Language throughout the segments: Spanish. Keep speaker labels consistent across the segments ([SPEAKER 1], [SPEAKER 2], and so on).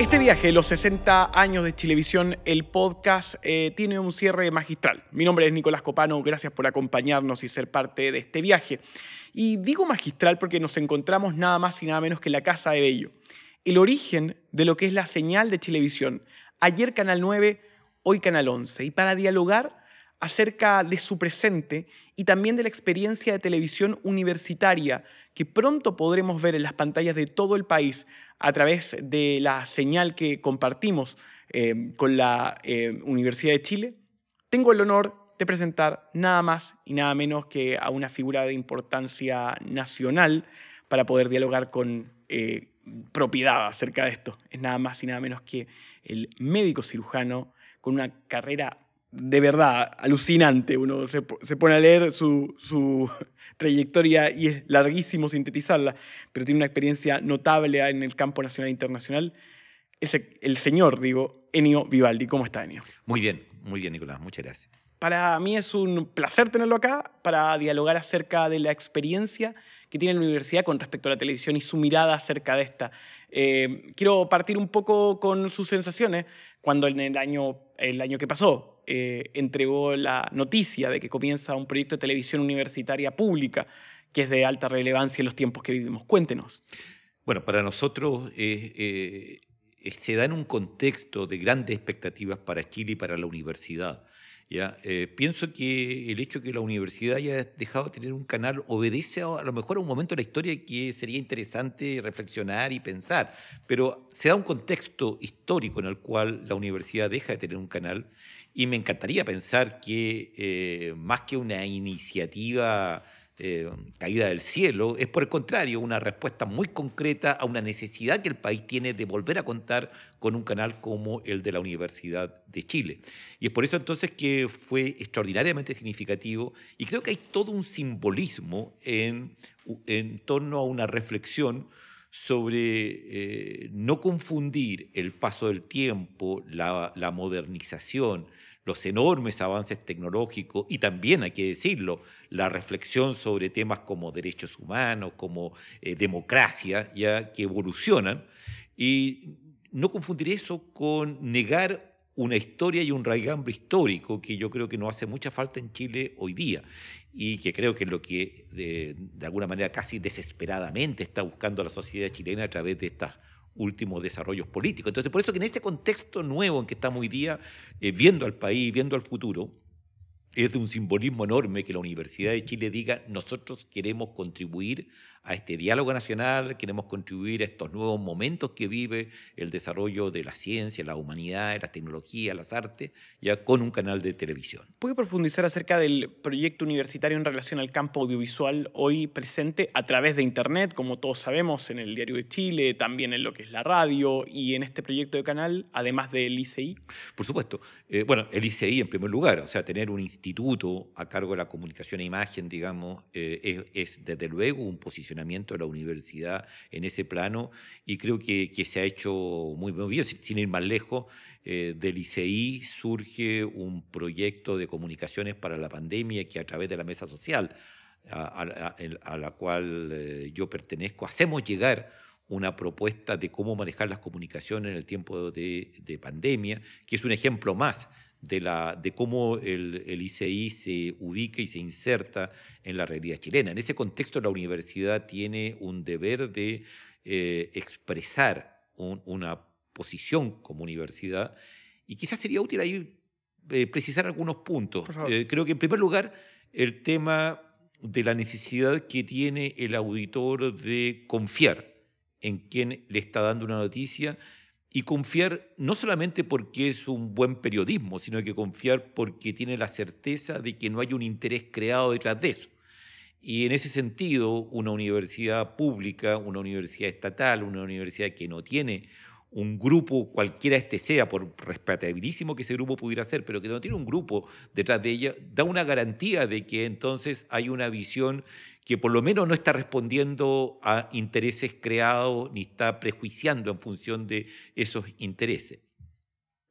[SPEAKER 1] Este viaje los 60 años de Chilevisión, el podcast, eh, tiene un cierre magistral. Mi nombre es Nicolás Copano, gracias por acompañarnos y ser parte de este viaje. Y digo magistral porque nos encontramos nada más y nada menos que en la Casa de Bello, el origen de lo que es la señal de Chilevisión. Ayer Canal 9, hoy Canal 11. Y para dialogar acerca de su presente y también de la experiencia de televisión universitaria que pronto podremos ver en las pantallas de todo el país a través de la señal que compartimos eh, con la eh, Universidad de Chile, tengo el honor de presentar nada más y nada menos que a una figura de importancia nacional para poder dialogar con eh, propiedad acerca de esto. Es nada más y nada menos que el médico cirujano con una carrera de verdad alucinante. Uno se, pone a leer su, trayectoria y es larguísimo sintetizarla, pero tiene una experiencia notable en el campo nacional e internacional. El, el señor, digo, Enio Vivaldi. ¿Cómo está, Enio?
[SPEAKER 2] Muy bien, muy bien, Nicolás. Muchas gracias.
[SPEAKER 1] Para mí es un placer tenerlo acá para dialogar acerca de la experiencia que tiene la universidad con respecto a la televisión y su mirada acerca de esta. Eh, quiero partir un poco con sus sensaciones cuando en el año, el año que pasó eh, entregó la noticia de que comienza un proyecto de televisión universitaria pública que es de alta relevancia en los tiempos que vivimos. Cuéntenos.
[SPEAKER 2] Bueno, para nosotros eh, eh, se da en un contexto de grandes expectativas para Chile y para la universidad. ¿Ya? pienso que el hecho de que la universidad haya dejado de tener un canal obedece a, a, lo mejor a un momento de la historia que sería interesante reflexionar y pensar, pero se da un contexto histórico en el cual la universidad deja de tener un canal y me encantaría pensar que eh, más que una iniciativa eh, caída del cielo, es por el contrario una respuesta muy concreta a una necesidad que el país tiene de volver a contar con un canal como el de la Universidad de Chile. Y es por eso entonces que fue extraordinariamente significativo y creo que hay todo un simbolismo en, en torno a una reflexión sobre eh, no confundir el paso del tiempo, la, modernización, los enormes avances tecnológicos y también, hay que decirlo, la reflexión sobre temas como derechos humanos, como eh, democracia, ya que evolucionan, y no confundir eso con negar una historia y un raigambre histórico que yo creo que no hace mucha falta en Chile hoy día y que creo que es lo que de, alguna manera casi desesperadamente está buscando la sociedad chilena a través de estos últimos desarrollos políticos. Entonces, por eso que en este contexto nuevo en que estamos hoy día, eh, viendo al país, viendo al futuro, es de un simbolismo enorme que la Universidad de Chile diga, nosotros queremos contribuir a este diálogo nacional, queremos contribuir a estos nuevos momentos que vive el desarrollo de la ciencia, la humanidad, la tecnología, las artes, ya con un canal de televisión.
[SPEAKER 1] ¿Puede profundizar acerca del proyecto universitario en relación al campo audiovisual hoy presente a través de Internet, como todos sabemos, en el Diario de Chile, también en lo que es la radio y en este proyecto de canal, además del ICI?
[SPEAKER 2] Por supuesto. Eh, bueno, el ICI en primer lugar, o sea, tener un instituto a cargo de la comunicación e imagen, digamos, eh, es, es desde luego un posicionamiento de la universidad en ese plano y creo que, que se ha hecho muy, bien, sin ir más lejos. Eh, del ICI surge un proyecto de comunicaciones para la pandemia que a través de la mesa social a, la cual eh, yo pertenezco, hacemos llegar una propuesta de cómo manejar las comunicaciones en el tiempo de, de pandemia, que es un ejemplo más de, la, de cómo el, el, ICI se ubica y se inserta en la realidad chilena. En ese contexto, la universidad tiene un deber de eh, expresar una posición como universidad y quizás sería útil ahí eh, precisar algunos puntos. Eh, creo que, en primer lugar, el tema de la necesidad que tiene el auditor de confiar en quien le está dando una noticia y confiar no solamente porque es un buen periodismo, sino que confiar porque tiene la certeza de que no hay un interés creado detrás de eso. Y en ese sentido, una universidad pública, una universidad estatal, una universidad que no tiene un grupo, cualquiera este sea, por respetabilísimo que ese grupo pudiera ser, pero que no tiene un grupo detrás de ella, da una garantía de que entonces hay una visión que por lo menos no está respondiendo a intereses creados ni está prejuiciando en función de esos intereses.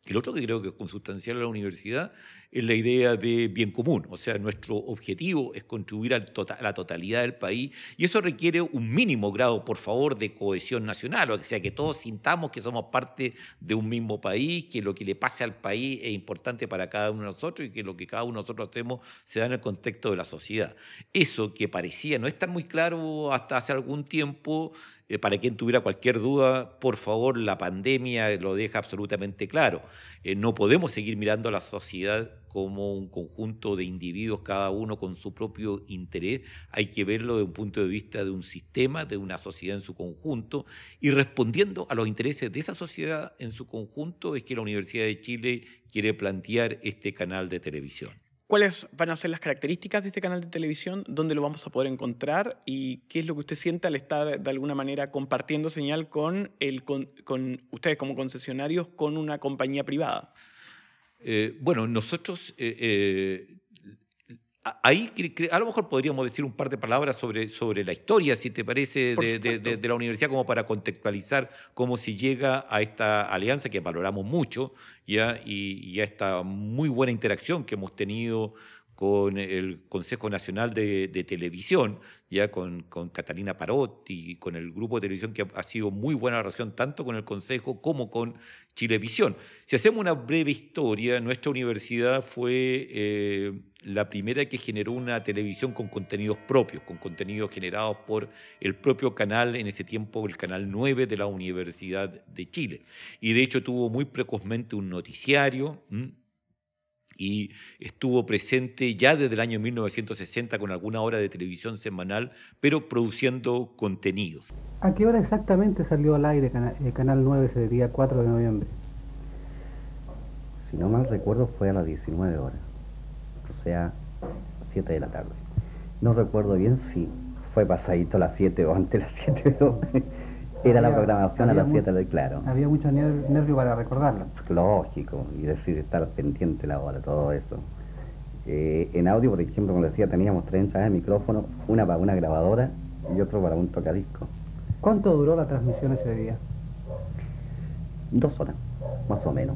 [SPEAKER 2] El otro que creo que es consustancial a la universidad en la idea de bien común. O sea, nuestro objetivo es contribuir a la totalidad del país y eso requiere un mínimo grado, por favor, de cohesión nacional, o sea, que todos sintamos que somos parte de un mismo país, que lo que le pase al país es importante para cada uno de nosotros y que lo que cada uno de nosotros hacemos se da en el contexto de la sociedad. Eso que parecía no estar muy claro hasta hace algún tiempo, eh, para quien tuviera cualquier duda, por favor, la pandemia lo deja absolutamente claro. Eh, no podemos seguir mirando a la sociedad como un conjunto de individuos, cada uno con su propio interés. Hay que verlo desde un punto de vista de un sistema, de una sociedad en su conjunto, y respondiendo a los intereses de esa sociedad en su conjunto es que la Universidad de Chile quiere plantear este canal de televisión.
[SPEAKER 1] ¿Cuáles van a ser las características de este canal de televisión? ¿Dónde lo vamos a poder encontrar? ¿Y qué es lo que usted siente al estar de alguna manera compartiendo señal con, ustedes como concesionarios con una compañía privada?
[SPEAKER 2] Eh, bueno, nosotros eh, eh, Ahí a lo mejor podríamos decir un par de palabras sobre, sobre la historia, si te parece, de, la universidad, como para contextualizar cómo se llega a esta alianza que valoramos mucho ¿ya? Y, y a esta muy buena interacción que hemos tenido con el Consejo Nacional de, Televisión, ya con, con, Catalina Parot y con el grupo de televisión que ha, sido muy buena relación tanto con el Consejo como con Chilevisión. Si hacemos una breve historia, nuestra universidad fue eh, la primera que generó una televisión con contenidos propios, con contenidos generados por el propio canal, en ese tiempo el canal 9 de la Universidad de Chile. Y de hecho tuvo muy precozmente un noticiario y estuvo presente ya desde el año 1960 con alguna hora de televisión semanal, pero produciendo contenidos.
[SPEAKER 3] ¿A qué hora exactamente salió al aire el Canal 9 ese día 4 de noviembre?
[SPEAKER 4] Si no mal recuerdo fue a las 19 horas, o sea, 7 de la tarde. No recuerdo bien si fue pasadito a las 7 o antes de las 7. Era la programación a las 7 del claro.
[SPEAKER 3] Había mucho nervio para recordarla.
[SPEAKER 4] Lógico, y decir, estar pendiente la hora, todo eso. Eh, en audio, por ejemplo, como decía, teníamos tres entradas de micrófono, una para una grabadora y otro para un tocadisco.
[SPEAKER 3] ¿Cuánto duró la transmisión ese día?
[SPEAKER 4] Dos horas, más o menos.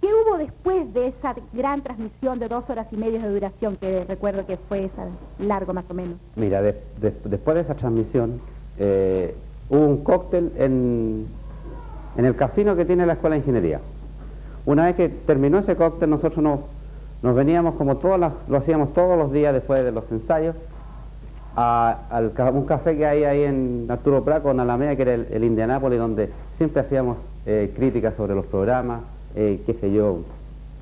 [SPEAKER 5] ¿Qué hubo después de esa gran transmisión de dos horas y media de duración, que recuerdo que fue esa, largo más o menos?
[SPEAKER 4] Mira, después de esa transmisión, eh, hubo un cóctel en, en el casino que tiene la Escuela de Ingeniería. Una vez que terminó ese cóctel, nosotros nos, veníamos como todas las, lo hacíamos todos los días después de los ensayos, a, al, un café que hay ahí en Arturo Praco, en Alameda, que era el, el Indianápolis, donde siempre hacíamos eh, críticas sobre los programas, eh, qué sé yo,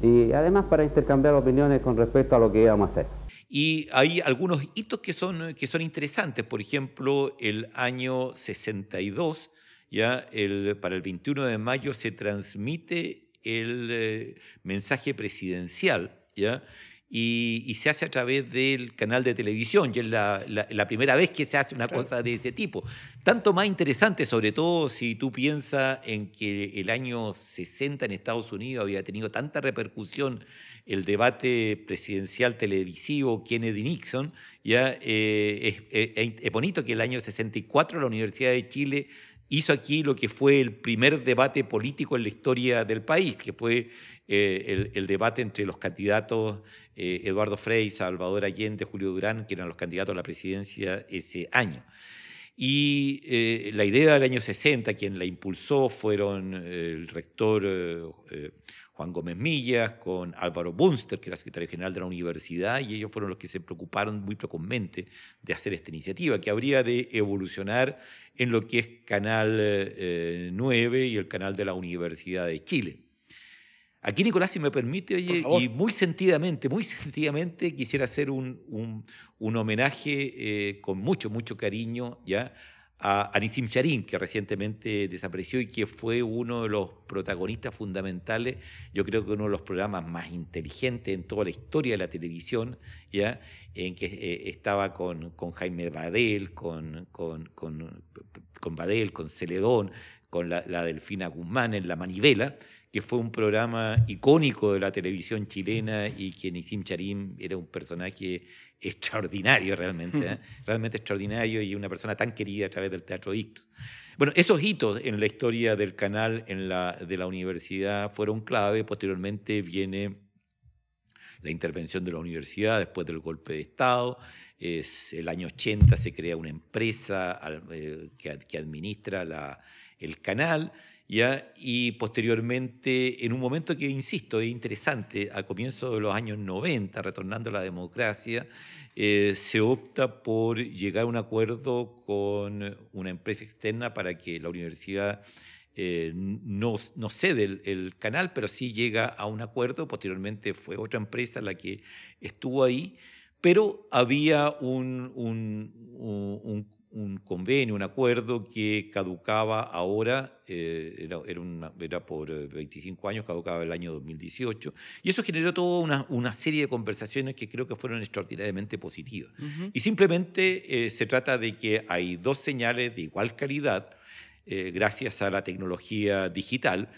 [SPEAKER 4] y además para intercambiar opiniones con respecto a lo que íbamos a hacer.
[SPEAKER 2] Y hay algunos hitos que son, que son interesantes. Por ejemplo, el año 62, ya el, para el 21 de mayo, se transmite el eh, mensaje presidencial, ¿ya? Y, se hace a través del canal de televisión, y es la, la, primera vez que se hace una cosa de ese tipo. Tanto más interesante, sobre todo si tú piensas en que el año 60 en Estados Unidos había tenido tanta repercusión el debate presidencial televisivo Kennedy-Nixon, ya eh, es, es, bonito que el año 64 la Universidad de Chile hizo aquí lo que fue el primer debate político en la historia del país, que fue eh, el, debate entre los candidatos eh, Eduardo Frei, Salvador Allende, Julio Durán, que eran los candidatos a la presidencia ese año. Y la idea del año 60, quien la impulsó fueron el rector Juan Gómez Millas, con Álvaro Bunster, que era secretario general de la universidad, y ellos fueron los que se preocuparon muy precozmente de hacer esta iniciativa, que habría de evolucionar en lo que es Canal 9 eh, y el canal de la Universidad de Chile. Aquí, Nicolás, si me permite, oye, y muy sentidamente, muy sentidamente quisiera hacer un, homenaje eh, con mucho, mucho cariño ya a Anisim Charín, que recientemente desapareció y que fue uno de los protagonistas fundamentales, yo creo que uno de los programas más inteligentes en toda la historia de la televisión, ¿ya? en que eh, estaba con, con, Jaime Badel, con, con, con, con Badel, con Celedón, con la, la, Delfina Guzmán en La Manivela, que fue un programa icónico de la televisión chilena y que Anisim Charín era un personaje extraordinario realmente, ¿eh? realmente extraordinario y una persona tan querida a través del Teatro Ictus. Bueno, esos hitos en la historia del canal en la, de la universidad fueron clave. Posteriormente viene la intervención de la universidad después del golpe de Estado. Es el año 80 se crea una empresa eh, que, administra la, el canal. ¿Ya? y posteriormente, en un momento que, insisto, es interesante, a comienzos de los años 90, retornando a la democracia, eh, se opta por llegar a un acuerdo con una empresa externa para que la universidad eh, no, cede el, canal, pero sí llega a un acuerdo. Posteriormente fue otra empresa la que estuvo ahí, pero había un, convenio, un acuerdo que caducaba ahora, eh, era, era, era, por 25 años, caducaba el año 2018, y eso generó toda una, una serie de conversaciones que creo que fueron extraordinariamente positivas. Y simplemente eh, se trata de que hay dos señales de igual calidad, eh, gracias a la tecnología digital.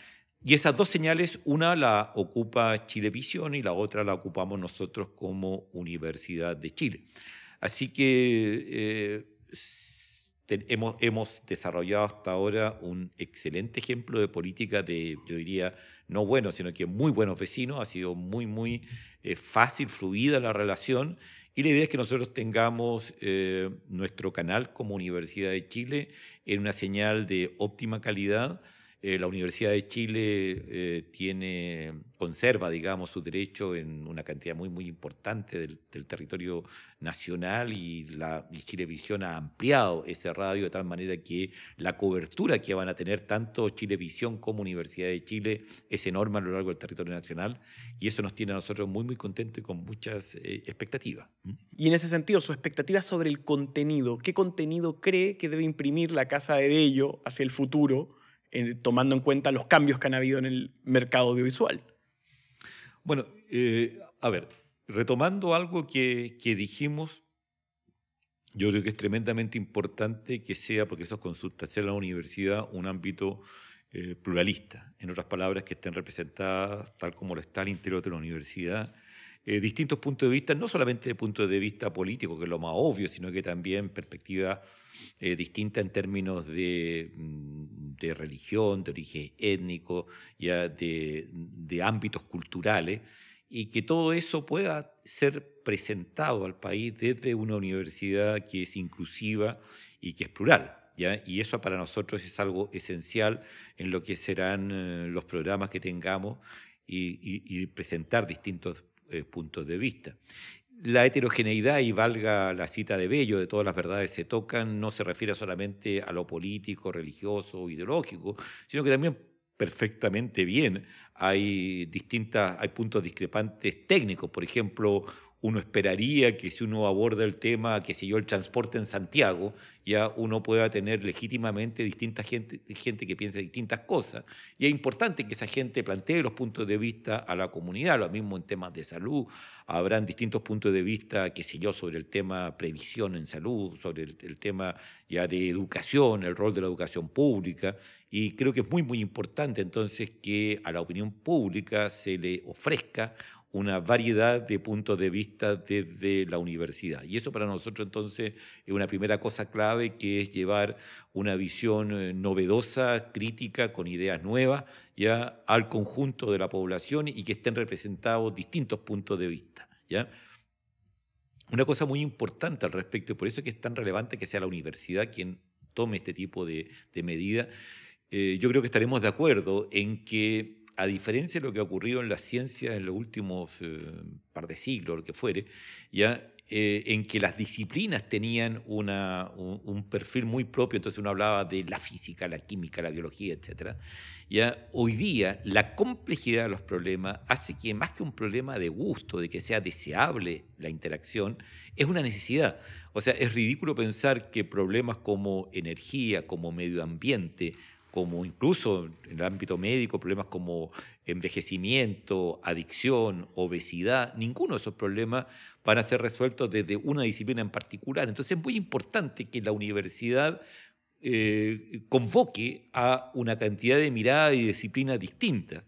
[SPEAKER 2] Y esas dos señales, una la ocupa Chilevisión y la otra la ocupamos nosotros como Universidad de Chile. Así que eh, hemos, hemos desarrollado hasta ahora un excelente ejemplo de política de, yo diría, no bueno, sino que muy buenos vecinos. Ha sido muy, muy eh, fácil, fluida la relación y la idea es que nosotros tengamos eh, nuestro canal como Universidad de Chile en una señal de óptima calidad eh, la Universidad de Chile eh, tiene, conserva, digamos, su derecho en una cantidad muy, muy importante del, territorio nacional y, la, Chilevisión ha ampliado ese radio de tal manera que la cobertura que van a tener tanto Chilevisión como Universidad de Chile es enorme a lo largo del territorio nacional y eso nos tiene a nosotros muy, muy contentos y con muchas eh, expectativas.
[SPEAKER 1] Y en ese sentido, su expectativa sobre el contenido, ¿qué contenido cree que debe imprimir la Casa de Bello hacia el futuro? Tomando en cuenta los cambios que han habido en el mercado audiovisual.
[SPEAKER 2] Bueno, eh, a ver, retomando algo que, dijimos, yo creo que es tremendamente importante que sea, porque eso es consultación en la universidad, un ámbito eh, pluralista. En otras palabras, que estén representadas, tal como lo está al interior de la universidad, eh, distintos puntos de vista, no solamente de punto de vista político, que es lo más obvio, sino que también perspectiva eh, distinta en términos de, mm, religión, de origen étnico, ya de, ámbitos culturales, y que todo eso pueda ser presentado al país desde una universidad que es inclusiva y que es plural. ¿ya? Y eso para nosotros es algo esencial en lo que serán eh, los programas que tengamos y, y, presentar distintos eh, puntos de vista la heterogeneidad, y valga la cita de Bello, de todas las verdades se tocan, no se refiere solamente a lo político, religioso, ideológico, sino que también perfectamente bien hay distintas, hay puntos discrepantes técnicos. Por ejemplo, uno esperaría que si uno aborda el tema, que si yo, el transporte en Santiago, ya uno pueda tener legítimamente distinta gente, gente que piensa distintas cosas. Y es importante que esa gente plantee los puntos de vista a la comunidad, lo mismo en temas de salud. Habrán distintos puntos de vista, qué sé yo, sobre el tema previsión en salud, sobre el tema ya de educación, el rol de la educación pública. Y creo que es muy, muy importante entonces que a la opinión pública se le ofrezca una variedad de puntos de vista desde la universidad. Y eso para nosotros entonces es una primera cosa clave que es llevar una visión eh, novedosa, crítica, con ideas nuevas, ya al conjunto de la población y que estén representados distintos puntos de vista. ¿ya? Una cosa muy importante al respecto, y por eso es que es tan relevante que sea la universidad quien tome este tipo de, de medidas, eh, yo creo que estaremos de acuerdo en que a diferencia de lo que ha ocurrido en la ciencia en los últimos eh, par de siglos, lo que fuere, ya eh, en que las disciplinas tenían una, un, perfil muy propio, entonces uno hablaba de la física, la química, la biología, etc. Ya hoy día la complejidad de los problemas hace que más que un problema de gusto, de que sea deseable la interacción, es una necesidad. O sea, es ridículo pensar que problemas como energía, como medio ambiente, como incluso en el ámbito médico, problemas como envejecimiento, adicción, obesidad, ninguno de esos problemas van a ser resueltos desde una disciplina en particular. Entonces es muy importante que la universidad eh, convoque a una cantidad de miradas y disciplinas distintas.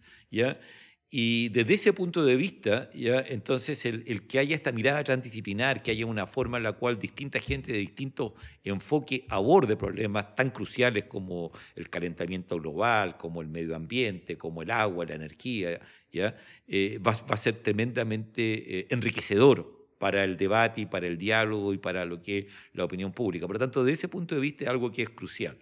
[SPEAKER 2] Y desde ese punto de vista, ya entonces el, que haya esta mirada transdisciplinar, que haya una forma en la cual distinta gente de distinto enfoque aborde problemas tan cruciales como el calentamiento global, como el medio ambiente, como el agua, la energía, ¿ya? Eh, va, a ser tremendamente eh, enriquecedor para el debate y para el diálogo y para lo que es la opinión pública. Por lo tanto, desde ese punto de vista es algo que es crucial.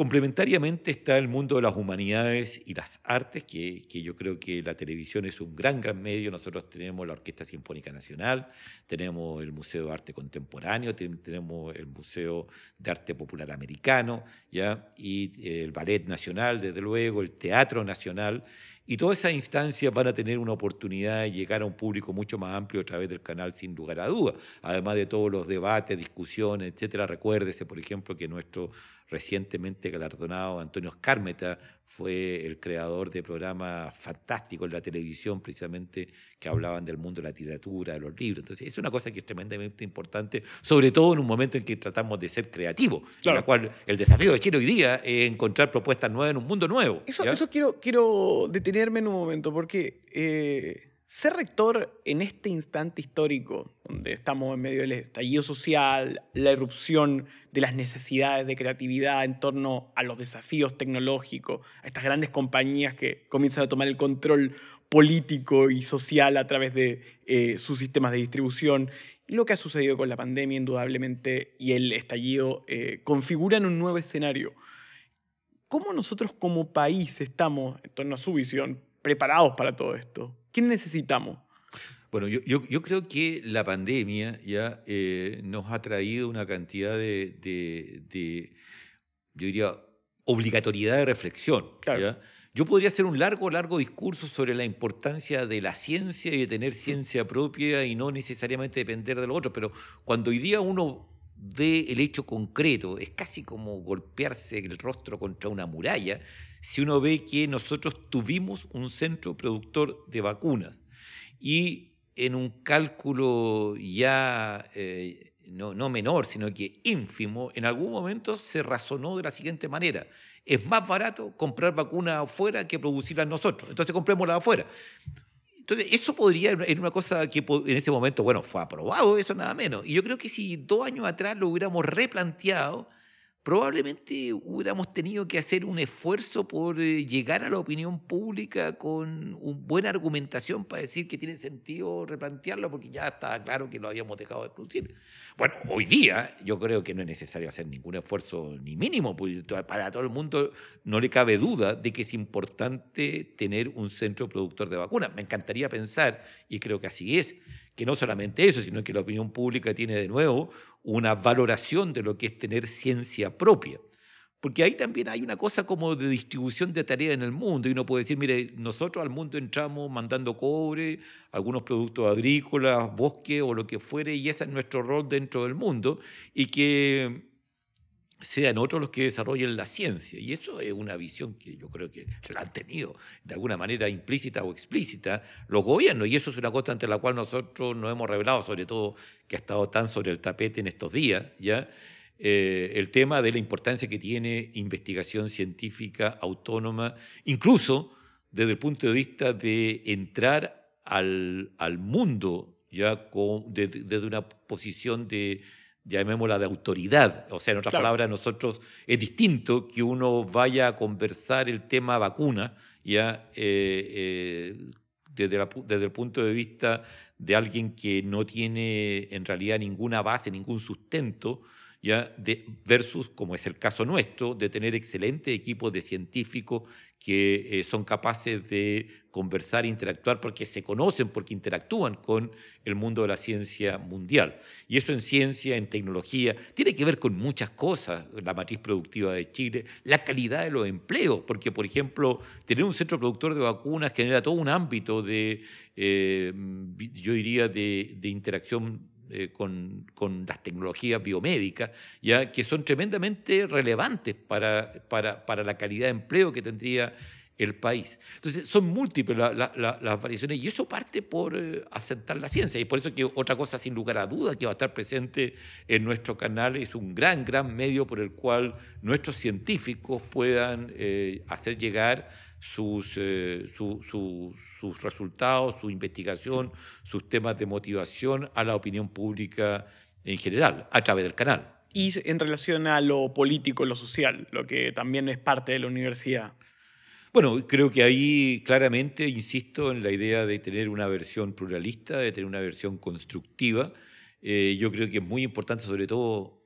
[SPEAKER 2] Complementariamente está el mundo de las humanidades y las artes, que, yo creo que la televisión es un gran, gran medio. Nosotros tenemos la Orquesta Sinfónica Nacional, tenemos el Museo de Arte Contemporáneo, tenemos el Museo de Arte Popular Americano, ¿ya? y eh, el Ballet Nacional, desde luego, el Teatro Nacional. Y todas esas instancias van a tener una oportunidad de llegar a un público mucho más amplio a través del canal, sin lugar a dudas. Además de todos los debates, discusiones, etcétera. Recuérdese, por ejemplo, que nuestro recientemente galardonado Antonio Escármeta fue el creador de programas fantásticos en la televisión, precisamente, que hablaban del mundo de la literatura, de los libros. Entonces, es una cosa que es tremendamente importante, sobre todo en un momento en que tratamos de ser creativos, en la cual el desafío de Chile hoy día es encontrar propuestas nuevas en un mundo nuevo.
[SPEAKER 1] Eso, eso quiero, quiero detenerme en un momento, porque... Eh, ser rector en este instante histórico, donde estamos en medio del estallido social, la erupción de las necesidades de creatividad en torno a los desafíos tecnológicos, a estas grandes compañías que comienzan a tomar el control político y social a través de eh, sus sistemas de distribución, y lo que ha sucedido con la pandemia indudablemente y el estallido eh, configuran un nuevo escenario. ¿Cómo nosotros como país estamos, en torno a su visión, preparados para todo esto? ¿Qué necesitamos?
[SPEAKER 2] Bueno, yo, yo, creo que la pandemia ya eh, nos ha traído una cantidad de, de, yo diría, obligatoriedad de reflexión. Yo podría hacer un largo, largo discurso sobre la importancia de la ciencia y de tener ciencia propia y no necesariamente depender de lo otro, pero cuando hoy día uno ve el hecho concreto, es casi como golpearse el rostro contra una muralla, si uno ve que nosotros tuvimos un centro productor de vacunas y en un cálculo ya eh, no, no menor, sino que ínfimo, en algún momento se razonó de la siguiente manera. Es más barato comprar vacunas afuera que producirlas nosotros. Entonces comprémoslas afuera. Entonces, eso podría ser una cosa que en ese momento, bueno, fue aprobado, eso nada menos. Y yo creo que si dos años atrás lo hubiéramos replanteado, probablemente hubiéramos tenido que hacer un esfuerzo por eh, llegar a la opinión pública con una buena argumentación para decir que tiene sentido replantearlo, porque ya estaba claro que lo habíamos dejado de producir. Bueno, hoy día yo creo que no es necesario hacer ningún esfuerzo ni mínimo, porque para todo el mundo no le cabe duda de que es importante tener un centro productor de vacunas. Me encantaría pensar, y creo que así es, que no solamente eso, sino que la opinión pública tiene de nuevo una valoración de lo que es tener ciencia propia. Porque ahí también hay una cosa como de distribución de tareas en el mundo. Y uno puede decir, mire, nosotros al mundo entramos mandando cobre, algunos productos agrícolas, bosque o lo que fuere, y ese es nuestro rol dentro del mundo. Y que sean otros los que desarrollen la ciencia. Y eso es una visión que yo creo que la han tenido de alguna manera implícita o explícita los gobiernos. Y eso es una cosa ante la cual nosotros nos hemos revelado, sobre todo que ha estado tan sobre el tapete en estos días, ¿ya? Eh, el tema de la importancia que tiene investigación científica autónoma, incluso desde el punto de vista de entrar al, al mundo ya con, desde una posición de llamémosla de autoridad. O sea, en otras palabras, nosotros es distinto que uno vaya a conversar el tema vacuna, ya eh, eh, desde, desde, el punto de vista de alguien que no tiene en realidad ninguna base, ningún sustento, ya de, versus, como es el caso nuestro, de tener excelentes equipos de científicos que eh, son capaces de conversar e interactuar porque se conocen, porque interactúan con el mundo de la ciencia mundial. Y eso en ciencia, en tecnología, tiene que ver con muchas cosas, la matriz productiva de Chile, la calidad de los empleos, porque, por ejemplo, tener un centro productor de vacunas genera todo un ámbito de, eh, yo diría, de, de interacción eh, con, con, las tecnologías biomédicas, ya que son tremendamente relevantes para, para, para la calidad de empleo que tendría el país. Entonces, son múltiples las variaciones y eso parte por eh, aceptar la ciencia. Y por eso que otra cosa, sin lugar a dudas, que va a estar presente en nuestro canal es un gran, gran medio por el cual nuestros científicos puedan eh, hacer llegar sus, eh, sus resultados, su investigación, sus temas de motivación a la opinión pública en general, a través del canal.
[SPEAKER 1] Y en relación a lo político, lo social, lo que también es parte de la universidad.
[SPEAKER 2] Bueno, creo que ahí claramente insisto en la idea de tener una versión pluralista, de tener una versión constructiva. Eh, yo creo que es muy importante, sobre todo,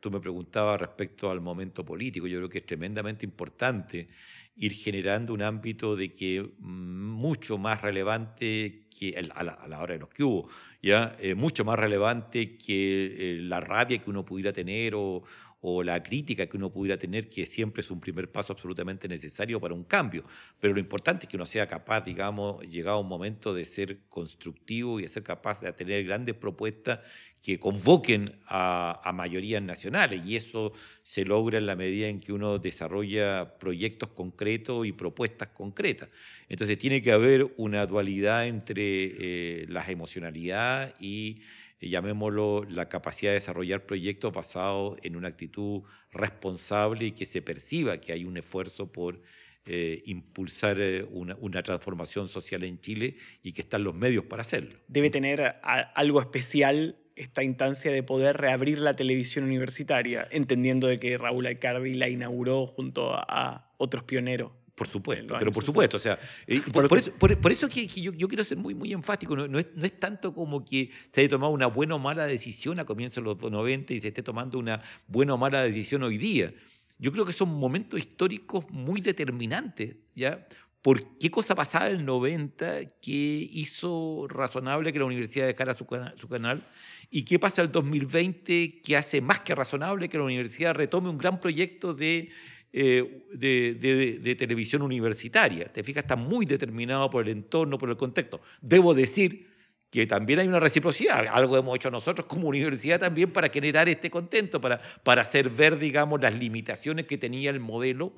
[SPEAKER 2] tú me preguntabas respecto al momento político, yo creo que es tremendamente importante ir generando un ámbito de que mm, mucho más relevante que a la, hora de los que hubo, ya eh, mucho más relevante que eh, la rabia que uno pudiera tener o, o la crítica que uno pudiera tener, que siempre es un primer paso absolutamente necesario para un cambio. Pero lo importante es que uno sea capaz, digamos, llegado un momento de ser constructivo y de ser capaz de tener grandes propuestas que convoquen a, mayorías nacionales y eso se logra en la medida en que uno desarrolla proyectos concretos y propuestas concretas. Entonces tiene que haber una dualidad entre eh, la emocionalidad y eh, llamémoslo, la capacidad de desarrollar proyectos basados en una actitud responsable y que se perciba que hay un esfuerzo por eh, impulsar eh, una, transformación social en Chile y que están los medios para hacerlo.
[SPEAKER 1] Debe tener algo especial esta instancia de poder reabrir la televisión universitaria, entendiendo de que Raúl Alcardi la inauguró junto a otros pioneros.
[SPEAKER 2] Por supuesto, pero por supuesto, o sea, eh, por, eso, por, eso que, yo, yo, quiero ser muy, muy enfático, no, es, no, es, tanto como que se haya tomado una buena o mala decisión a comienzos de los 90 y se esté tomando una buena o mala decisión hoy día. Yo creo que son momentos históricos muy determinantes, ¿ya? ¿Por qué cosa pasaba el 90 que hizo razonable que la universidad dejara su, su canal? ¿Y qué pasa el 2020 que hace más que razonable que la universidad retome un gran proyecto de eh, de, televisión universitaria. Te fijas, está muy determinado por el entorno, por el contexto. Debo decir que también hay una reciprocidad, algo hemos hecho nosotros como universidad también para generar este contento, para, para hacer ver, digamos, las limitaciones que tenía el modelo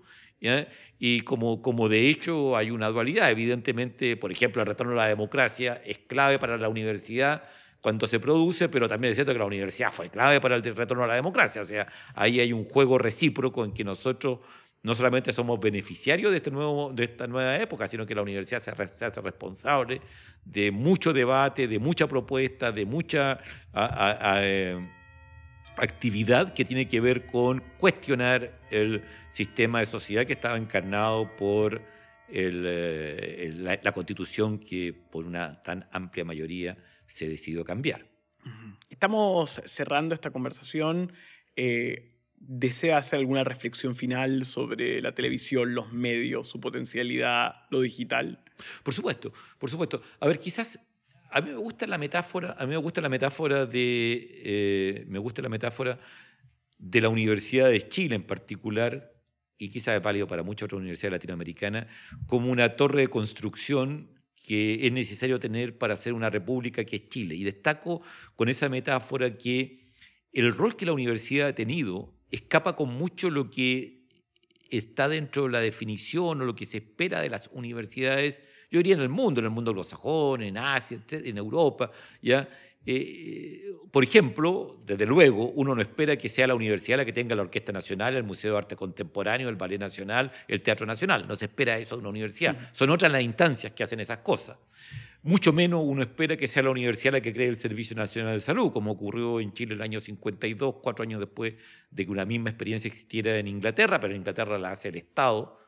[SPEAKER 2] y como, como de hecho hay una dualidad. Evidentemente, por ejemplo, el retorno a la democracia es clave para la universidad cuando se produce, pero también es cierto que la universidad fue clave para el retorno a la democracia. O sea, ahí hay un juego recíproco en que nosotros no solamente somos beneficiarios de, este nuevo, de esta nueva época, sino que la universidad se, hace responsable de mucho debate, de mucha propuesta, de mucha eh, actividad que tiene que ver con cuestionar el sistema de sociedad que estaba encarnado por eh, la constitución que por una tan amplia mayoría se decidió cambiar.
[SPEAKER 1] Estamos cerrando esta conversación. Eh, ¿Desea hacer alguna reflexión final sobre la televisión, los medios, su potencialidad, lo digital?
[SPEAKER 2] Por supuesto, por supuesto. A ver, quizás a mí me gusta la metáfora, a mí me gusta la metáfora de, eh, me gusta la metáfora de la Universidad de Chile en particular, y quizás es válido para muchas otras universidades latinoamericanas, como una torre de construcción que es necesario tener para hacer una república que es Chile. Y destaco con esa metáfora que el rol que la universidad ha tenido escapa con mucho lo que está dentro de la definición o lo que se espera de las universidades, yo diría en el mundo, en el mundo anglosajón, en Asia, en Europa, ¿ya? Eh, por ejemplo, desde luego, uno no espera que sea la universidad la que tenga la Orquesta Nacional, el Museo de Arte Contemporáneo, el Ballet Nacional, el Teatro Nacional. No se espera eso de una universidad. Son otras las instancias que hacen esas cosas. Mucho menos uno espera que sea la universidad la que cree el Servicio Nacional de Salud, como ocurrió en Chile el año 52, cuatro años después de que una misma experiencia existiera en Inglaterra, pero en Inglaterra la hace el Estado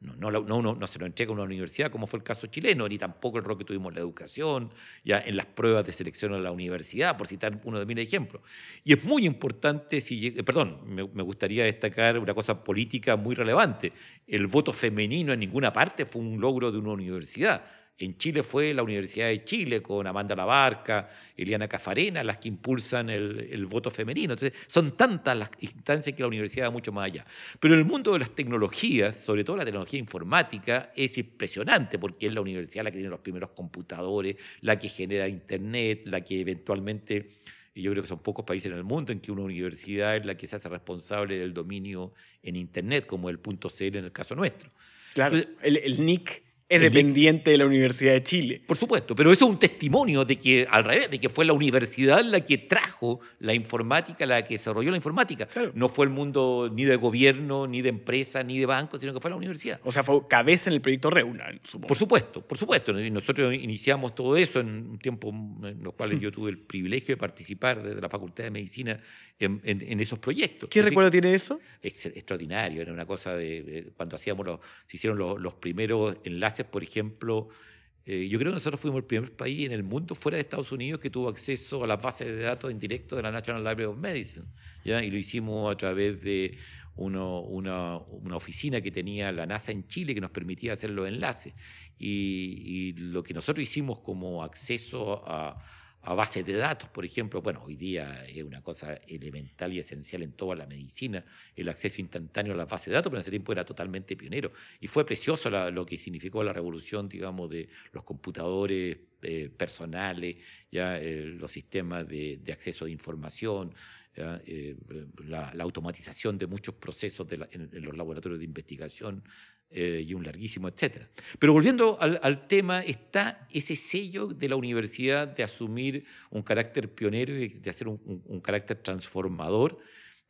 [SPEAKER 2] no, no, no, se lo entrega a una universidad, como fue el caso chileno, ni tampoco el rol que tuvimos en la educación, ya en las pruebas de selección a la universidad, por citar uno de mis ejemplos. Y es muy importante, si, eh, perdón, me, me, gustaría destacar una cosa política muy relevante. El voto femenino en ninguna parte fue un logro de una universidad. En Chile fue la Universidad de Chile con Amanda Labarca, Eliana Cafarena, las que impulsan el, voto femenino. Entonces, son tantas las instancias que la universidad va mucho más allá. Pero el mundo de las tecnologías, sobre todo la tecnología informática, es impresionante porque es la universidad la que tiene los primeros computadores, la que genera Internet, la que eventualmente y yo creo que son pocos países en el mundo en que una universidad es la que se hace responsable del dominio en Internet, como el punto .cl en el caso nuestro.
[SPEAKER 1] Claro, el, el NIC Es dependiente de la Universidad de Chile.
[SPEAKER 2] Por supuesto, pero eso es un testimonio de que, al revés, de que fue la universidad la que trajo la informática, la que desarrolló la informática.
[SPEAKER 1] Claro.
[SPEAKER 2] No fue el mundo ni de gobierno, ni de empresa, ni de banco, sino que fue la universidad.
[SPEAKER 1] O sea, fue cabeza en el proyecto Reuna, supongo.
[SPEAKER 2] Por supuesto, por supuesto. Y Nosotros iniciamos todo eso en un tiempo en los cuales yo tuve el privilegio de participar desde la Facultad de Medicina en, en- en esos proyectos.
[SPEAKER 1] ¿Qué
[SPEAKER 2] En fin,
[SPEAKER 1] recuerdo tiene eso?
[SPEAKER 2] ex- extraordinario, era una cosa de, de cuando hacíamos los, se hicieron los, los primeros enlaces, por ejemplo, eh, yo creo que nosotros fuimos el primer país en el mundo fuera de Estados Unidos que tuvo acceso a las bases de datos en directo de la National Library of Medicine, ¿ya? y lo hicimos a través de uno- una, una oficina que tenía la NASA en Chile que nos permitía hacer los enlaces. Y, y lo que nosotros hicimos como acceso a, a bases de datos, por ejemplo, bueno, hoy día es una cosa elemental y esencial en toda la medicina, el acceso instantáneo a las bases de datos, pero en ese tiempo era totalmente pionero. Y fue precioso lo que significó la revolución, digamos, de los computadores eh, personales, ya eh, los sistemas de, de acceso de información, eh, la, automatización de muchos procesos en los laboratorios de investigación eh, y un larguísimo etcétera. Pero volviendo al, al tema, está ese sello de la universidad de asumir un carácter pionero y de hacer un, un- un carácter transformador,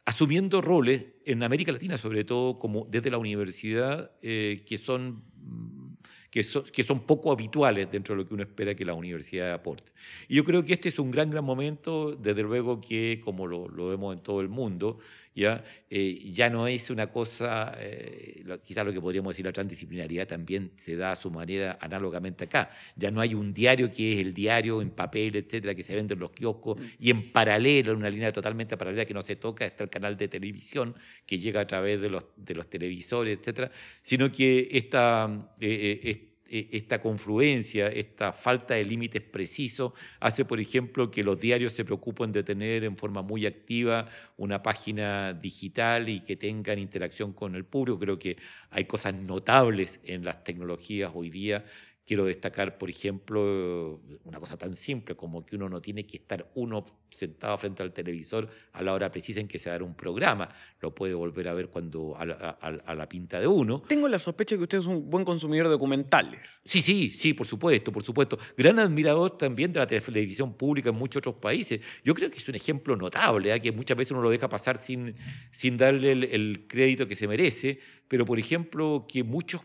[SPEAKER 2] asumiendo roles en América Latina, sobre todo como desde la universidad, eh, que, son, mm, que, son, que son poco habituales dentro de lo que uno espera que la universidad aporte. Y yo creo que este es un gran, gran momento, desde luego que, como lo, lo vemos en todo el mundo, ya, Eh, ya no es una cosa, eh, quizás lo que podríamos decir la transdisciplinariedad también se da a su manera análogamente acá. Ya no hay un diario que es el diario en papel, etcétera, que se vende en los kioscos, y en paralelo, en una línea totalmente paralela que no se toca, está el canal de televisión que llega a través de los, de los televisores, etcétera, sino que esta, eh, eh, esta confluencia, esta falta de límites precisos, hace, por ejemplo, que los diarios se preocupen de tener en forma muy activa una página digital y que tengan interacción con el público. Creo que hay cosas notables en las tecnologías hoy día. Quiero destacar, por ejemplo, una cosa tan simple como que uno no tiene que estar uno sentado frente al televisor a la hora precisa en que se dará un programa. Lo puede volver a ver cuando a la, a- a la pinta de uno.
[SPEAKER 1] Tengo la sospecha de que usted es un buen consumidor de documentales.
[SPEAKER 2] Sí, sí, sí, por supuesto, por supuesto. Gran admirador también de la televisión pública en muchos otros países. Yo creo que es un ejemplo notable, ¿ah? que muchas veces uno lo deja pasar sin, sin darle el, el crédito que se merece, pero por ejemplo, que, muchos,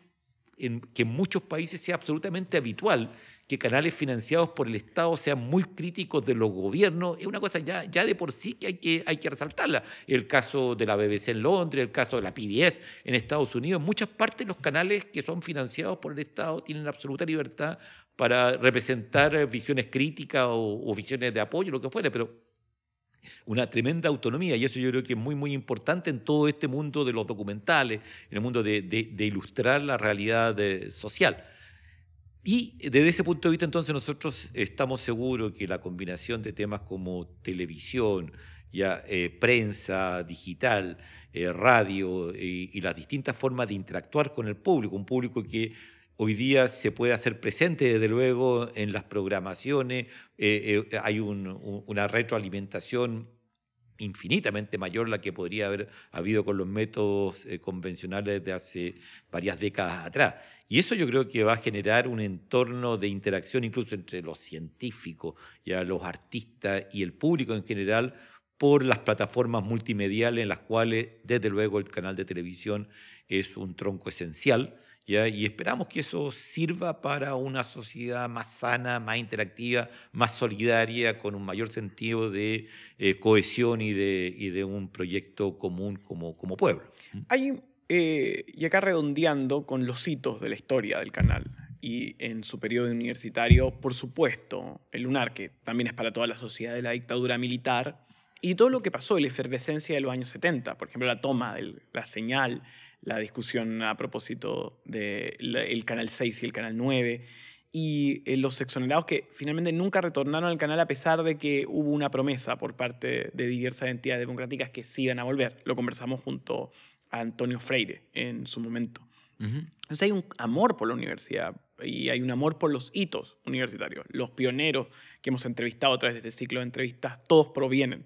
[SPEAKER 2] en, que en muchos países sea absolutamente habitual que canales financiados por el Estado sean muy críticos de los gobiernos, es una cosa ya, de por sí que hay, que hay que resaltarla. El caso de la BBC en Londres, el caso de la PBS en Estados Unidos, en muchas partes los canales que son financiados por el Estado tienen absoluta libertad para representar eh, visiones críticas o, o visiones de apoyo, lo que fuera, pero una tremenda autonomía y eso yo creo que es muy, muy importante en todo este mundo de los documentales, en el mundo de, ilustrar la realidad eh, social. Y desde ese punto de vista, entonces, nosotros estamos seguros que la combinación de temas como televisión, ya, eh, prensa digital, eh, radio y las distintas formas de interactuar con el público, un público que hoy día se puede hacer presente, desde luego, en las programaciones, eh, eh, hay un- un- una retroalimentación infinitamente mayor la que podría haber habido con los métodos eh, convencionales de hace varias décadas atrás. Y eso yo creo que va a generar un entorno de interacción incluso entre los científicos, ya los artistas y el público en general por las plataformas multimediales en las cuales desde luego el canal de televisión es un tronco esencial. ¿Ya? Y esperamos que eso sirva para una sociedad más sana, más interactiva, más solidaria, con un mayor sentido de eh, cohesión y de, y de un proyecto común como, como pueblo.
[SPEAKER 1] Hay, eh, y acá redondeando con los hitos de la historia del canal y en su periodo universitario, por supuesto, el lunar, que también es para toda la sociedad de la dictadura militar, y todo lo que pasó, la efervescencia de los años 70, por ejemplo, la toma de la señal, la discusión a propósito del Canal 6 y el Canal 9, y eh, los exonerados que finalmente nunca retornaron al canal a pesar de que hubo una promesa por parte de diversas entidades democráticas que sí iban a volver. Lo conversamos junto a Antonio Freire en su momento. Entonces hay un amor por la universidad y hay un amor por los hitos universitarios. Los pioneros que hemos entrevistado a través de este ciclo de entrevistas, todos provienen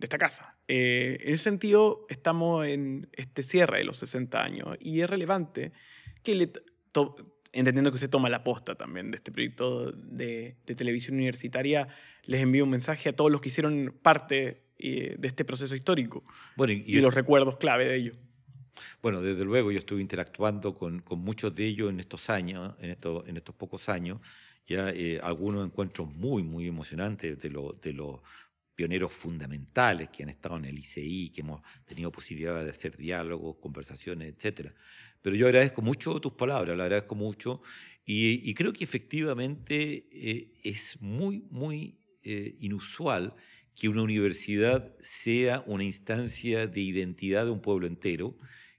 [SPEAKER 1] de esta casa. Eh, en ese sentido, estamos en este cierre de los 60 años y es relevante que le entendiendo que usted toma la posta también de este proyecto de, de televisión universitaria, les envío un mensaje a todos los que hicieron parte eh, de este proceso histórico
[SPEAKER 2] Bueno,
[SPEAKER 1] y, los recuerdos clave de ello.
[SPEAKER 2] Bueno, desde luego yo estuve interactuando con, con muchos de ellos en estos años, en estos, en estos pocos años, ya eh, algunos encuentros muy, muy emocionantes de, lo, de los pioneros fundamentales que han estado en el ICI, que hemos tenido posibilidad de hacer diálogos, conversaciones, etc. Pero yo agradezco mucho tus palabras, lo agradezco mucho y, y creo que efectivamente eh, es muy, muy eh, inusual que una universidad sea una instancia de identidad de un pueblo entero,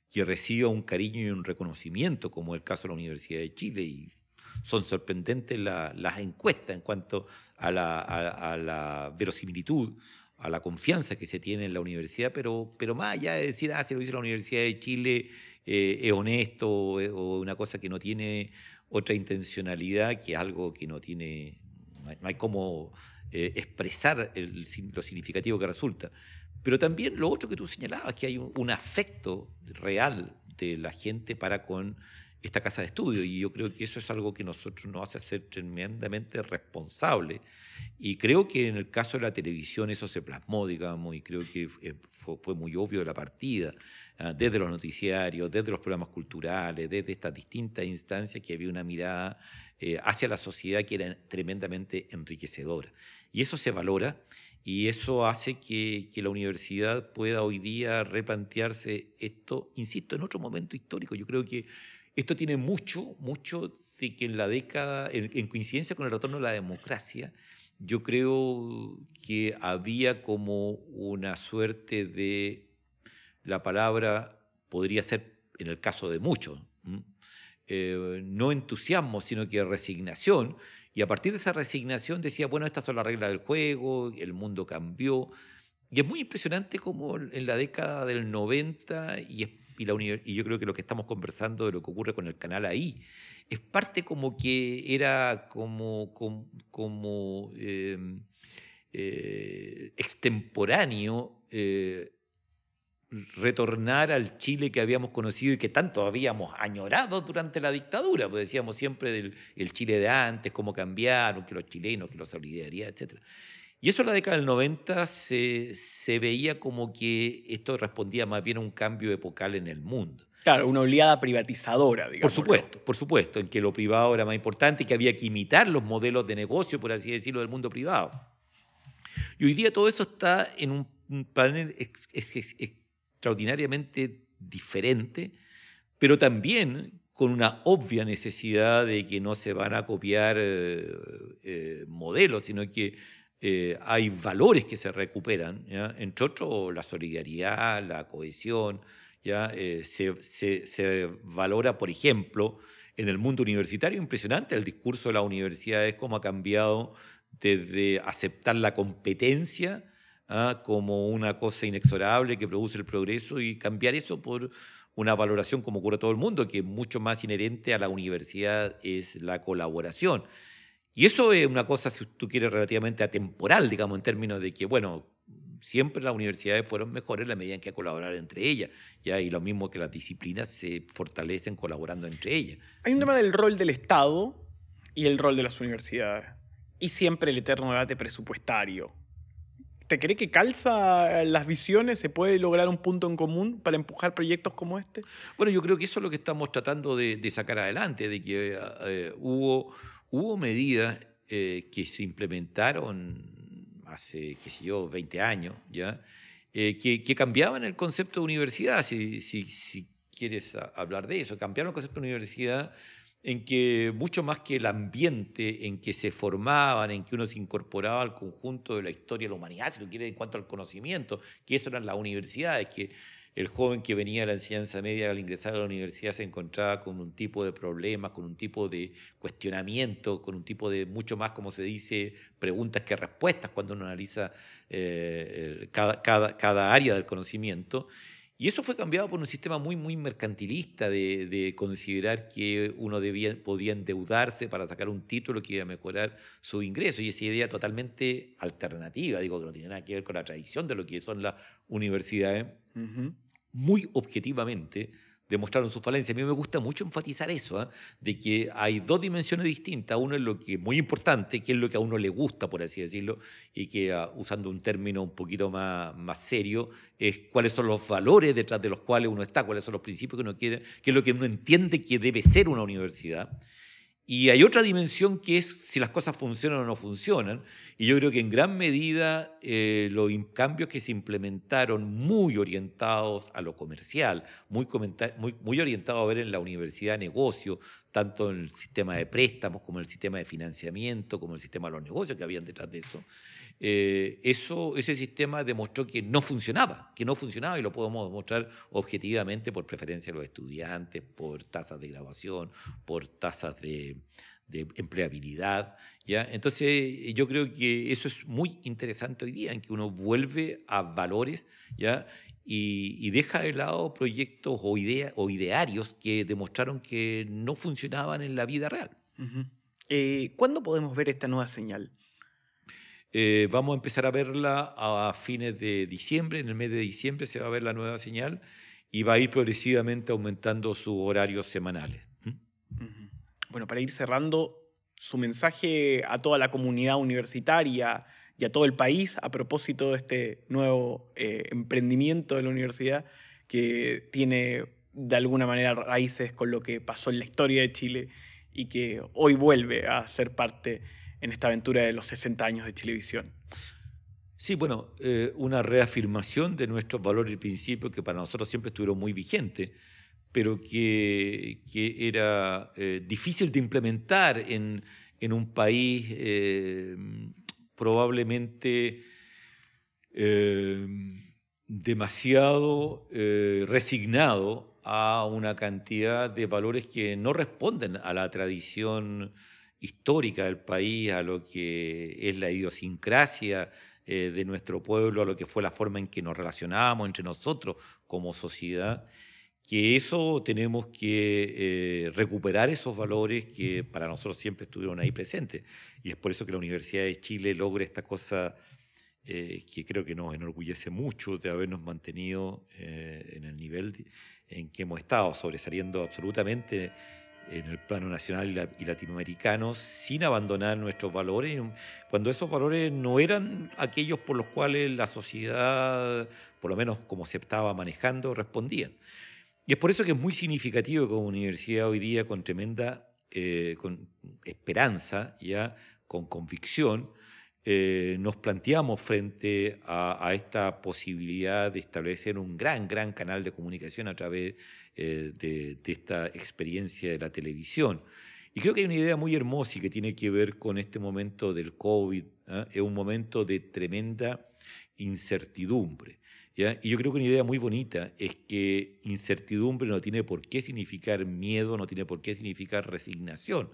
[SPEAKER 2] que reciba un cariño y un reconocimiento, como el caso de la Universidad de Chile. Y son sorprendentes las encuestas en cuanto a la, a, la, verosimilitud, a la confianza que se tiene en la universidad, pero, pero más allá de decir, ah, si lo dice la Universidad de Chile, eh, es honesto o, una cosa que no tiene otra intencionalidad que algo que no tiene, no hay, cómo eh, expresar lo significativo que resulta. Pero también lo otro que tú señalabas, que hay un, afecto real de la gente para con esta casa de estudio y yo creo que eso es algo que nosotros nos hace ser tremendamente responsable y creo que en el caso de la televisión eso se plasmó, digamos, y creo que eh, fue, muy obvio la partida, ah, desde los noticiarios, desde los programas culturales, desde estas distintas instancias que había una mirada eh, hacia la sociedad que era tremendamente enriquecedora. Y eso se valora y eso hace que, que, la universidad pueda hoy día replantearse esto, insisto, en otro momento histórico. Yo creo que esto tiene mucho, mucho de que en la década, en, coincidencia con el retorno de la democracia, yo creo que había como una suerte de, la palabra podría ser, en el caso de muchos, eh, no entusiasmo, sino que resignación, y a partir de esa resignación decía, bueno, estas son las reglas del juego, el mundo cambió. Y es muy impresionante como en la década del 90 y, y, la y yo creo que lo que estamos conversando de lo que ocurre con el canal ahí, es parte como que era como, como, como em, eh, extemporáneo eh, retornar al Chile que habíamos conocido y que tanto habíamos añorado durante la dictadura, pues decíamos siempre del el Chile de antes, cómo cambiaron, que los chilenos, que la solidaridad, etc. Y eso en la década del 90 se, se veía como que esto respondía más bien a un cambio epocal en el mundo.
[SPEAKER 1] Claro, una oleada privatizadora, digamos.
[SPEAKER 2] Por supuesto, por supuesto, en que lo privado era más importante y que había que imitar los modelos de negocio, por así decirlo, del mundo privado. Y hoy día todo eso está en un panel extraordinariamente diferente, pero también con una obvia necesidad de que no se van a copiar eh, eh, modelos, sino que eh, hay valores que se recuperan, entre otros la solidaridad, la cohesión, ¿ya? Se, se, se, valora, por ejemplo, en el mundo universitario, impresionante el discurso de las universidades, cómo ha cambiado desde aceptar la competencia ¿ah? como una cosa inexorable que produce el progreso y cambiar eso por una valoración como ocurre a todo el mundo, que mucho más inherente a la universidad es la colaboración. Y eso es una cosa, si tú quieres, relativamente atemporal, digamos, en términos de que, bueno, siempre las universidades fueron mejores en la medida en que colaborar entre ellas, ¿ya? y lo mismo que las disciplinas se fortalecen colaborando entre ellas.
[SPEAKER 1] Hay un tema del rol del Estado y el rol de las universidades, y siempre el eterno debate presupuestario. ¿Te cree que calza las visiones? ¿Se puede lograr un punto en común para empujar proyectos como este?
[SPEAKER 2] Bueno, yo creo que eso es lo que estamos tratando de, sacar adelante, de que eh, hubo, hubo medidas eh, que se implementaron hace, qué sé yo, 20 años, ¿ya? Eh, que, cambiaban el concepto de universidad, si, si, si quieres hablar de eso, cambiaron el concepto de universidad en que mucho más que el ambiente en que se formaban, en que uno se incorporaba al conjunto de la historia de la humanidad, si lo quiere en cuanto al conocimiento, que eso eran las universidades, que el joven que venía a la enseñanza media al ingresar a la universidad se encontraba con un tipo de problemas, con un tipo de cuestionamiento, con un tipo de mucho más, como se dice, preguntas que respuestas cuando uno analiza eh, cada, cada, cada área del conocimiento. Y eso fue cambiado por un sistema muy, muy mercantilista de, considerar que uno debía, podía endeudarse para sacar un título que iba a mejorar su ingreso. Y esa idea totalmente alternativa, digo que no tiene nada que ver con la tradición de lo que son las universidades, muy objetivamente demostraron su falencia. A mí me gusta mucho enfatizar eso, ¿eh? de que hay dos dimensiones distintas. Uno es lo que muy importante, que es lo que a uno le gusta, por así decirlo, y que ah, usando un término un poquito más, más serio, es cuáles son los valores detrás de los cuales uno está, cuáles son los principios que uno quiere, qué es lo que uno entiende que debe ser una universidad. Y hay otra dimensión que es si las cosas funcionan o no funcionan. Y yo creo que en gran medida eh, los cambios que se implementaron muy orientados a lo comercial, muy, muy, muy orientados a ver en la universidad negocio, tanto en el sistema de préstamos como en el sistema de financiamiento, como en el sistema de los negocios que habían detrás de eso, eh, eso, ese sistema demostró que no funcionaba, que no funcionaba y lo podemos demostrar objetivamente por preferencia de los estudiantes, por tasas de graduación, por tasas de, empleabilidad. ¿ya? Entonces yo creo que eso es muy interesante hoy día, en que uno vuelve a valores ¿ya? Y, deja de lado proyectos o, idea, o idearios que demostraron que no funcionaban en la vida real.
[SPEAKER 1] Eh, ¿Cuándo podemos ver esta nueva señal?
[SPEAKER 2] Eh, vamos a empezar a verla a fines de diciembre, en el mes de diciembre se va a ver la nueva señal y va a ir progresivamente aumentando sus horarios semanales.
[SPEAKER 1] Bueno, para ir cerrando, su mensaje a toda la comunidad universitaria y a todo el país a propósito de este nuevo eh, emprendimiento de la universidad que tiene de alguna manera raíces con lo que pasó en la historia de Chile y que hoy vuelve a ser parte en esta aventura de los 60 años de televisión.
[SPEAKER 2] Sí, bueno, eh, una reafirmación de nuestros valores y principios que para nosotros siempre estuvieron muy vigentes, pero que, que era eh, difícil de implementar en, en un país eh, probablemente demasiado resignado a una cantidad de valores que no responden a la tradición histórica del país, a lo que es la idiosincrasia eh, de nuestro pueblo, a lo que fue la forma en que nos relacionábamos entre nosotros como sociedad, que eso tenemos que eh, recuperar esos valores que para nosotros siempre estuvieron ahí presentes. Y es por eso que la Universidad de Chile logra esta cosa eh, que creo que nos enorgullece mucho de habernos mantenido en el nivel en que hemos estado, sobresaliendo absolutamente en el plano nacional y latinoamericano sin abandonar nuestros valores, cuando esos valores no eran aquellos por los cuales la sociedad, por lo menos como se estaba manejando, respondían. Y es por eso que es muy significativo que como universidad hoy día, con tremenda eh, con esperanza, ya con convicción, eh, nos planteamos frente a, a, esta posibilidad de establecer un gran, gran canal de comunicación a través eh, de, esta experiencia de la televisión. Y creo que hay una idea muy hermosa y que tiene que ver con este momento del COVID. ¿ah? Es un momento de tremenda incertidumbre. Y yo creo que una idea muy bonita es que incertidumbre no tiene por qué significar miedo, no tiene por qué significar resignación,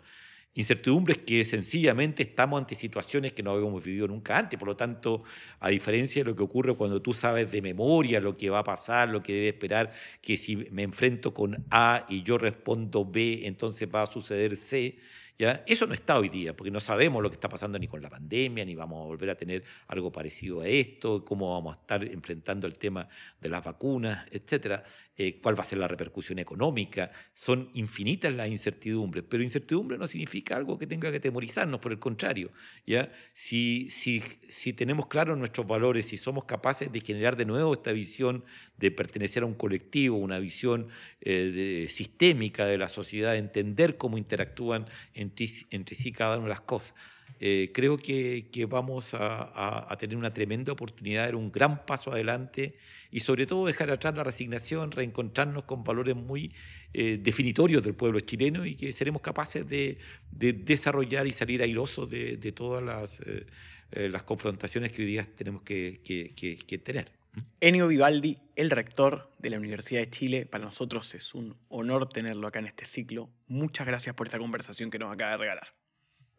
[SPEAKER 2] incertidumbres que sencillamente estamos ante situaciones que no habíamos vivido nunca antes. Por lo tanto, a diferencia de lo que ocurre cuando tú sabes de memoria lo que va a pasar, lo que debe esperar, que si me enfrento con A y yo respondo B, entonces va a suceder C, eso no está hoy día, porque no sabemos lo que está pasando ni con la pandemia, ni vamos a volver a tener algo parecido a esto, cómo vamos a estar enfrentando el tema de las vacunas, etcétera, eh, cuál va a ser la repercusión económica. Son infinitas las incertidumbres, pero incertidumbre no significa algo que tenga que temorizarnos, por el contrario. ¿ya? Si, si, si tenemos claros nuestros valores, si somos capaces de generar de nuevo esta visión de pertenecer a un colectivo, una visión eh, sistémica de la sociedad, entender cómo interactúan en entre, sí cada una de las cosas. Eh, creo que, que vamos a, a, tener una tremenda oportunidad, dar un gran paso adelante y sobre todo dejar atrás la resignación, reencontrarnos con valores muy eh, definitorios del pueblo chileno y que seremos capaces de, de desarrollar y salir airosos de, de todas las, eh, las confrontaciones que hoy día tenemos que, que, que tener.
[SPEAKER 1] Enio Vivaldi, el rector de la Universidad de Chile, para nosotros es un honor tenerlo acá en este ciclo. Muchas gracias por esta conversación que nos acaba de regalar.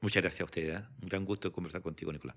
[SPEAKER 2] Muchas gracias a usted. ¿eh? Un gran gusto conversar contigo, Nicolás.